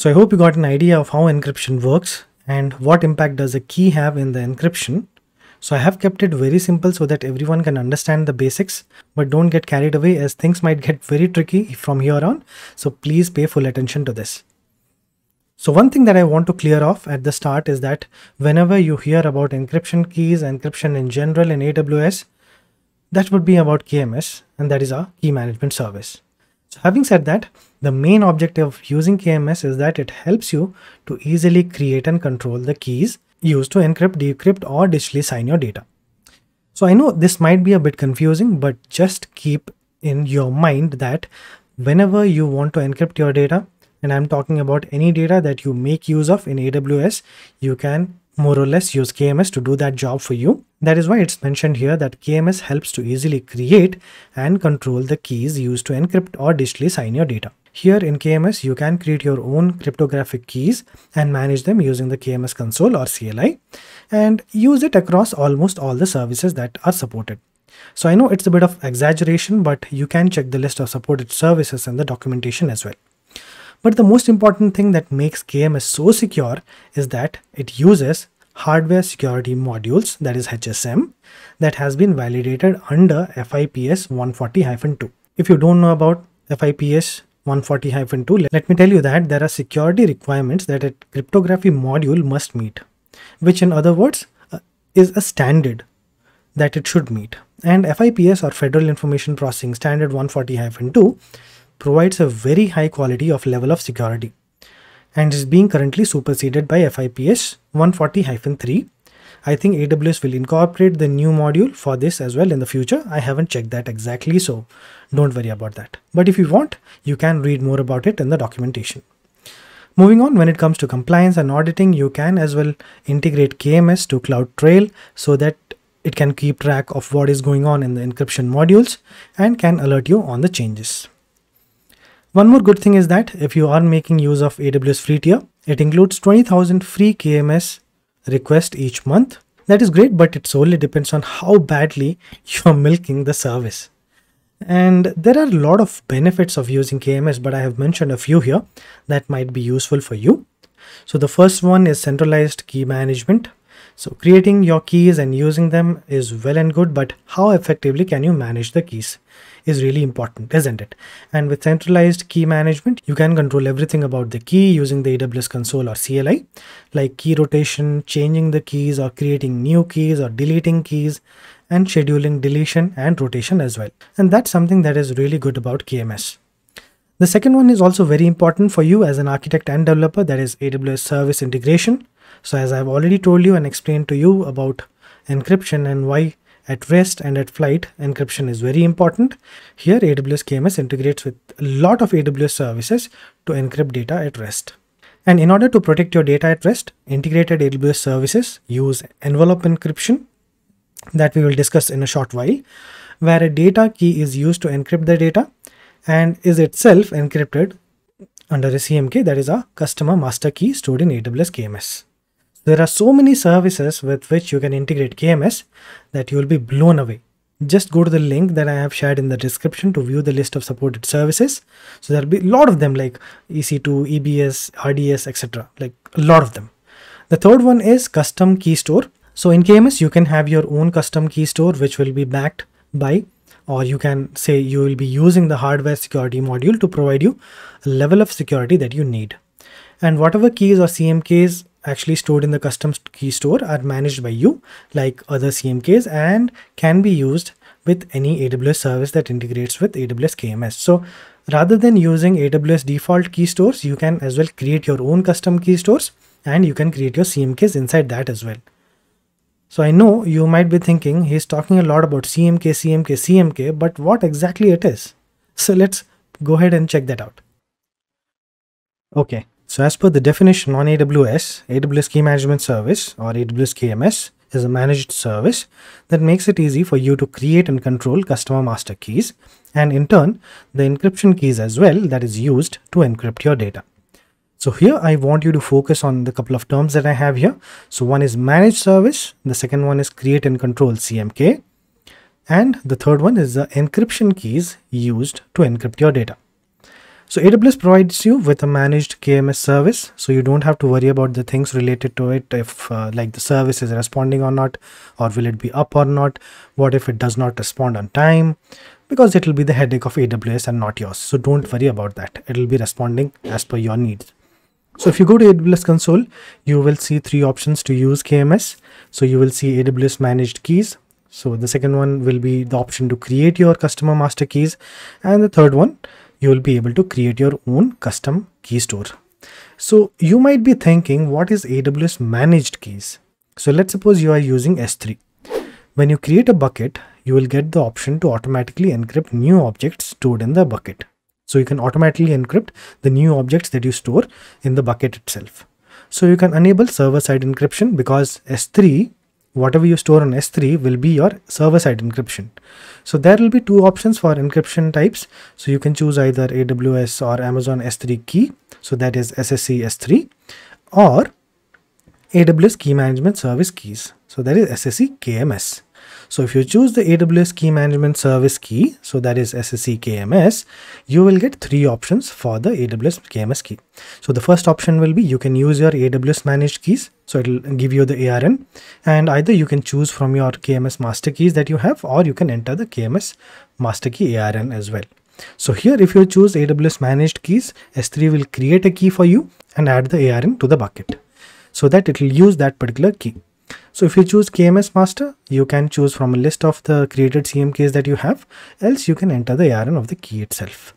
So I hope you got an idea of how encryption works and what impact does a key have in the encryption. So I have kept it very simple so that everyone can understand the basics, but don't get carried away as things might get very tricky from here on. So please pay full attention to this. So one thing that I want to clear off at the start is that whenever you hear about encryption keys, encryption in general in AWS, that would be about KMS and that is our key management service. So having said that, the main objective of using KMS is that it helps you to easily create and control the keys used to encrypt, decrypt or digitally sign your data. So I know this might be a bit confusing, but just keep in your mind that whenever you want to encrypt your data, and I'm talking about any data that you make use of in AWS, you can more or less use KMS to do that job for you. That is why it's mentioned here that KMS helps to easily create and control the keys used to encrypt or digitally sign your data. Here in KMS, you can create your own cryptographic keys and manage them using the KMS console or CLI and use it across almost all the services that are supported. So I know it's a bit of exaggeration, but you can check the list of supported services in the documentation as well. But the most important thing that makes KMS so secure is that it uses hardware security modules, that is HSM, that has been validated under FIPS 140-2. If you don't know about FIPS 140-2, let me tell you that there are security requirements that a cryptography module must meet, which in other words uh, is a standard that it should meet. And FIPS or Federal Information Processing Standard 140-2 provides a very high quality of level of security and is being currently superseded by FIPS 140-3. I think AWS will incorporate the new module for this as well in the future. I haven't checked that exactly, so don't worry about that. But if you want, you can read more about it in the documentation. Moving on, when it comes to compliance and auditing, you can as well integrate KMS to CloudTrail so that it can keep track of what is going on in the encryption modules and can alert you on the changes. One more good thing is that if you are making use of AWS free tier, it includes 20,000 free KMS requests each month. That is great, but it solely depends on how badly you are milking the service. And there are a lot of benefits of using KMS, but I have mentioned a few here that might be useful for you. So the first one is centralized key management. So creating your keys and using them is well and good, but how effectively can you manage the keys? Is really important, isn't it? And with centralized key management, you can control everything about the key using the AWS console or CLI, like key rotation, changing the keys or creating new keys or deleting keys and scheduling deletion and rotation as well. And that's something that is really good about KMS. The second one is also very important for you as an architect and developer, that is AWS service integration. So as I've already told you and explained to you about encryption and why at rest and at flight, encryption is very important. Here, AWS KMS integrates with a lot of AWS services to encrypt data at rest. And in order to protect your data at rest, integrated AWS services use envelope encryption that we will discuss in a short while, where a data key is used to encrypt the data and is itself encrypted under a CMK that is a customer master key stored in AWS KMS. There are so many services with which you can integrate KMS that you will be blown away. Just go to the link that I have shared in the description to view the list of supported services. So there'll be a lot of them like EC2, EBS, RDS, etc. Like a lot of them. The third one is custom key store. So in KMS, you can have your own custom key store, which will be backed by, or you can say you will be using the hardware security module to provide you a level of security that you need. And whatever keys or CMKs actually stored in the custom key store are managed by you like other CMKs and can be used with any AWS service that integrates with AWS KMS. So rather than using AWS default key stores, you can as well create your own custom key stores and you can create your CMKs inside that as well. So I know you might be thinking he's talking a lot about CMK, CMK, CMK, but what exactly it is? So let's go ahead and check that out. Okay, so as per the definition on AWS, AWS Key Management Service or AWS KMS is a managed service that makes it easy for you to create and control customer master keys and in turn the encryption keys as well that is used to encrypt your data. So here I want you to focus on the couple of terms that I have here. So one is managed service, the second one is create and control CMK and the third one is the encryption keys used to encrypt your data. So AWS provides you with a managed KMS service. So you don't have to worry about the things related to it. If uh, like the service is responding or not, or will it be up or not? What if it does not respond on time? Because it will be the headache of AWS and not yours. So don't worry about that. It will be responding as per your needs. So if you go to AWS console, you will see three options to use KMS. So you will see AWS managed keys. So the second one will be the option to create your customer master keys. And the third one you will be able to create your own custom key store. So you might be thinking, what is AWS managed keys? So let's suppose you are using S3. When you create a bucket, you will get the option to automatically encrypt new objects stored in the bucket. So you can automatically encrypt the new objects that you store in the bucket itself. So you can enable server-side encryption because S3 whatever you store on S3 will be your server-side encryption. So there will be two options for encryption types. So you can choose either AWS or Amazon S3 key. So that is SSE S3 or AWS key management service keys. So that is SSE KMS. So if you choose the AWS Key Management Service key, so that is SSE KMS, you will get three options for the AWS KMS key. So the first option will be you can use your AWS managed keys. So it will give you the ARN and either you can choose from your KMS master keys that you have or you can enter the KMS master key ARN as well. So here if you choose AWS managed keys, S3 will create a key for you and add the ARN to the bucket so that it will use that particular key. So if you choose KMS master, you can choose from a list of the created CMKs that you have, else you can enter the ARN of the key itself.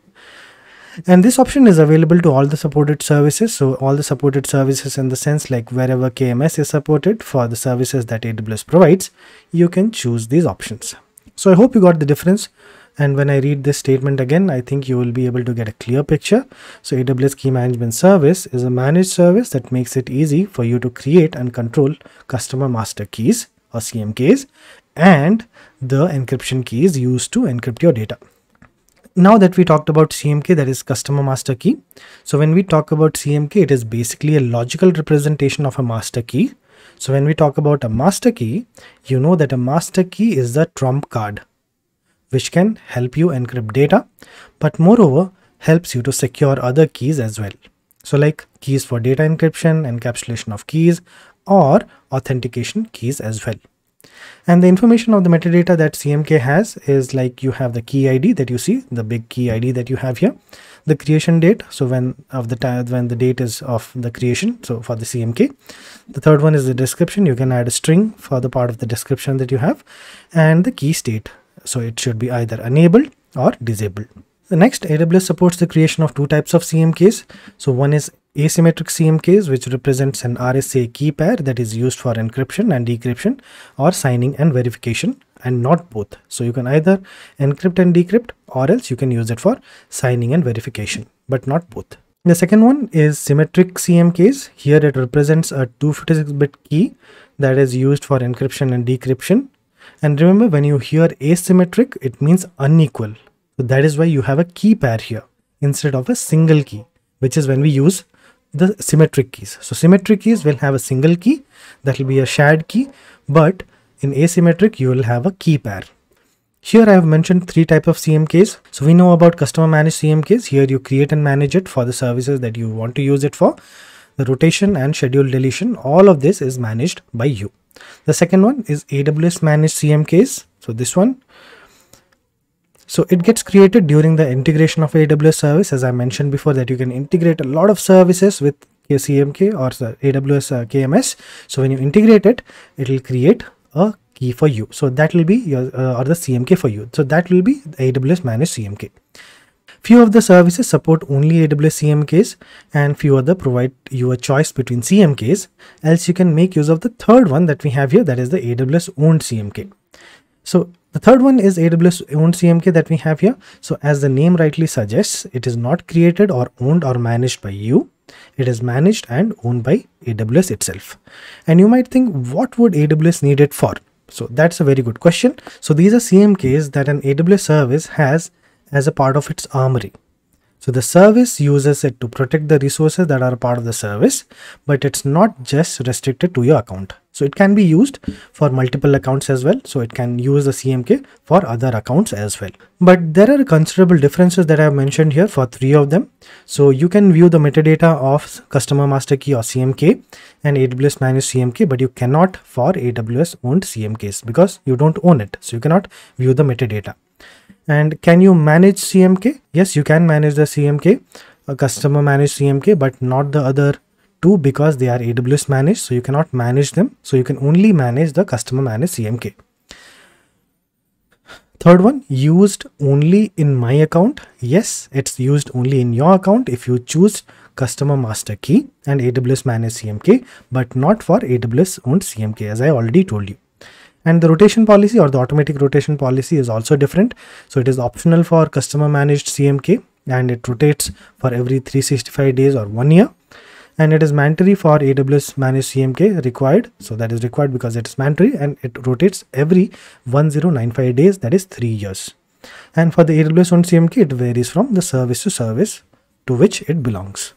And this option is available to all the supported services. So all the supported services in the sense like wherever KMS is supported for the services that AWS provides, you can choose these options. So I hope you got the difference and when I read this statement again, I think you will be able to get a clear picture. So AWS Key Management Service is a managed service that makes it easy for you to create and control customer master keys or CMKs and the encryption keys used to encrypt your data. Now that we talked about CMK, that is customer master key. So when we talk about CMK, it is basically a logical representation of a master key. So when we talk about a master key, you know that a master key is the trump card which can help you encrypt data, but moreover helps you to secure other keys as well. So like keys for data encryption, encapsulation of keys, or authentication keys as well. And the information of the metadata that CMK has is like you have the key ID that you see, the big key ID that you have here, the creation date. So when of the time when the date is of the creation. So for the CMK, the third one is the description. You can add a string for the part of the description that you have, and the key state. So it should be either enabled or disabled. The next AWS supports the creation of two types of CMKs. So one is asymmetric CMKs which represents an RSA key pair that is used for encryption and decryption or signing and verification and not both. So you can either encrypt and decrypt or else you can use it for signing and verification but not both. The second one is symmetric CMKs. Here it represents a 256-bit key that is used for encryption and decryption and remember when you hear asymmetric, it means unequal. So that is why you have a key pair here instead of a single key, which is when we use the symmetric keys. So symmetric keys will have a single key that will be a shared key, but in asymmetric, you will have a key pair. Here I have mentioned three types of CMKs. So we know about customer managed CMKs. Here you create and manage it for the services that you want to use it for. The rotation and schedule deletion, all of this is managed by you. The second one is AWS managed CMKs. So this one. So it gets created during the integration of AWS service. As I mentioned before that you can integrate a lot of services with CMK or AWS uh, KMS. So when you integrate it, it will create a key for you. So that will be your uh, or the CMK for you. So that will be AWS managed CMK. Few of the services support only AWS CMKs and few other provide you a choice between CMKs, else you can make use of the third one that we have here that is the AWS owned CMK. So the third one is AWS owned CMK that we have here. So as the name rightly suggests, it is not created or owned or managed by you. It is managed and owned by AWS itself. And you might think, what would AWS need it for? So that's a very good question. So these are CMKs that an AWS service has as a part of its armory. So the service uses it to protect the resources that are part of the service, but it's not just restricted to your account. So it can be used for multiple accounts as well. So it can use the CMK for other accounts as well. But there are considerable differences that I have mentioned here for three of them. So you can view the metadata of customer master key or CMK and AWS managed CMK, but you cannot for AWS owned CMKs because you don't own it. So you cannot view the metadata. And can you manage CMK? Yes, you can manage the CMK, a customer managed CMK, but not the other two because they are AWS managed. So you cannot manage them. So you can only manage the customer managed CMK. Third one, used only in my account. Yes, it's used only in your account if you choose customer master key and AWS managed CMK, but not for AWS owned CMK as I already told you. And the rotation policy or the automatic rotation policy is also different. So it is optional for customer managed CMK and it rotates for every 365 days or one year. And it is mandatory for AWS managed CMK required. So that is required because it is mandatory and it rotates every 1095 days, that is three years. And for the AWS owned CMK, it varies from the service to service to which it belongs.